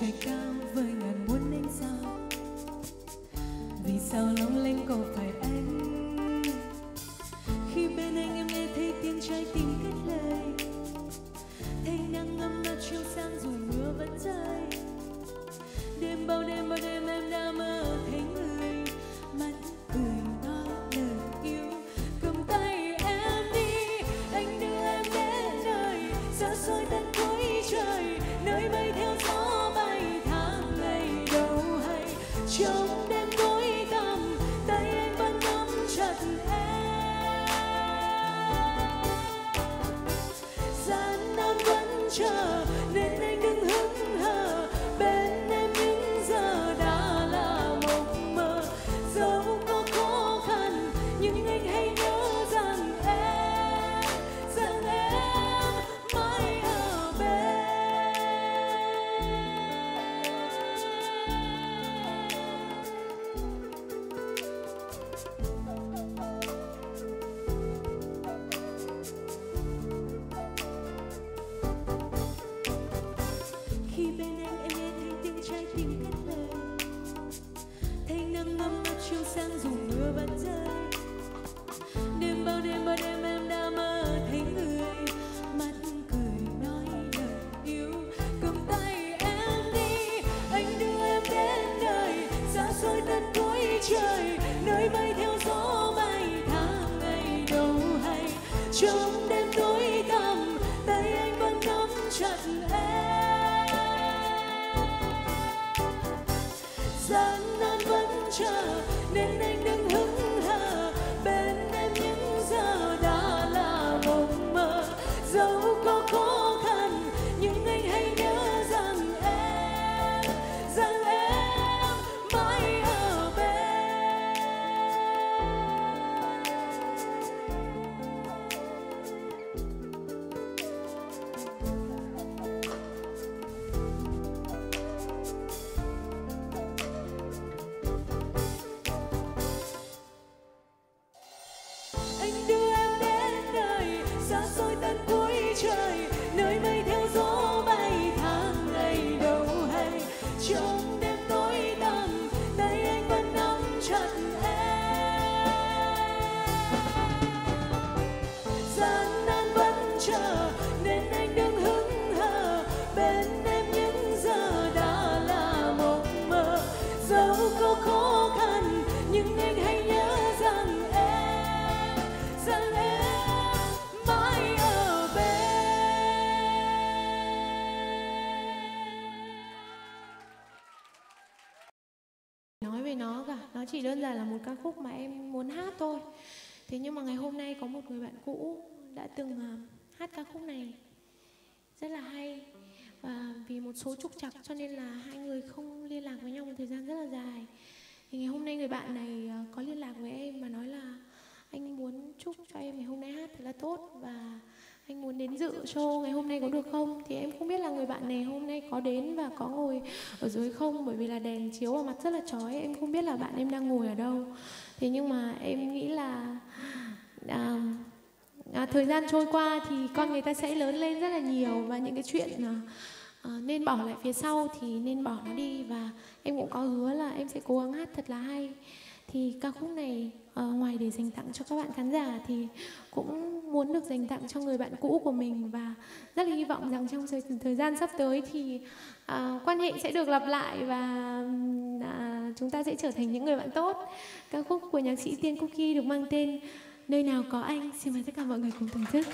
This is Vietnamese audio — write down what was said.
trời cao với ngàn muôn ánh sao vì sao lóng lánh có phải anh? Khi bên anh em nghe thấy tiếng trái tim kết lời thấy nắng ngâm mặt chiều sang dù mưa vẫn rơi. Đêm bao đêm bao đêm em đã mơ thấy người, mắt trong đêm tối tăm tay anh vẫn nắm chặt em. Gian nan vẫn chờ, nên anh trời nơi bay theo gió bay tháng ngày đâu hay. Trong dẫu có khó khăn, nhưng anh hãy nhớ rằng em rằng em mãi ở nói về nó cả, nó chỉ đơn giản là một ca khúc mà em muốn hát thôi. Thế nhưng mà ngày hôm nay có một người bạn cũ đã từng à, hát ca khúc này. Rất là hay. Và vì một số trục trặc cho nên là hai người không liên lạc với nhau một thời gian rất là dài thì ngày hôm nay người bạn này ờ, có liên lạc với em và nói là anh muốn chúc cho em ngày hôm nay hát thật là tốt và anh muốn đến dự show ngày hôm nay có được không? Thì em không biết là người bạn này hôm nay có đến và có ngồi ở dưới không bởi vì là đèn chiếu vào mặt rất là chói em không biết là bạn em đang ngồi ở đâu. Thế nhưng mà em nghĩ là à, à, thời gian trôi qua thì con người ta sẽ lớn lên rất là nhiều và những cái chuyện à, Ờ, nên bỏ lại phía sau thì nên bỏ nó đi và em cũng có hứa là em sẽ cố gắng hát thật là hay. Thì ca khúc này uh, ngoài để dành tặng cho các bạn khán giả thì cũng muốn được dành tặng cho người bạn cũ của mình và rất là hy vọng rằng trong thời, thời gian sắp tới thì uh, quan hệ sẽ được lặp lại và uh, chúng ta sẽ trở thành những người bạn tốt. Ca khúc của nhạc sĩ Tiên Cookie được mang tên Nơi nào có anh. Xin mời tất cả mọi người cùng thưởng thức.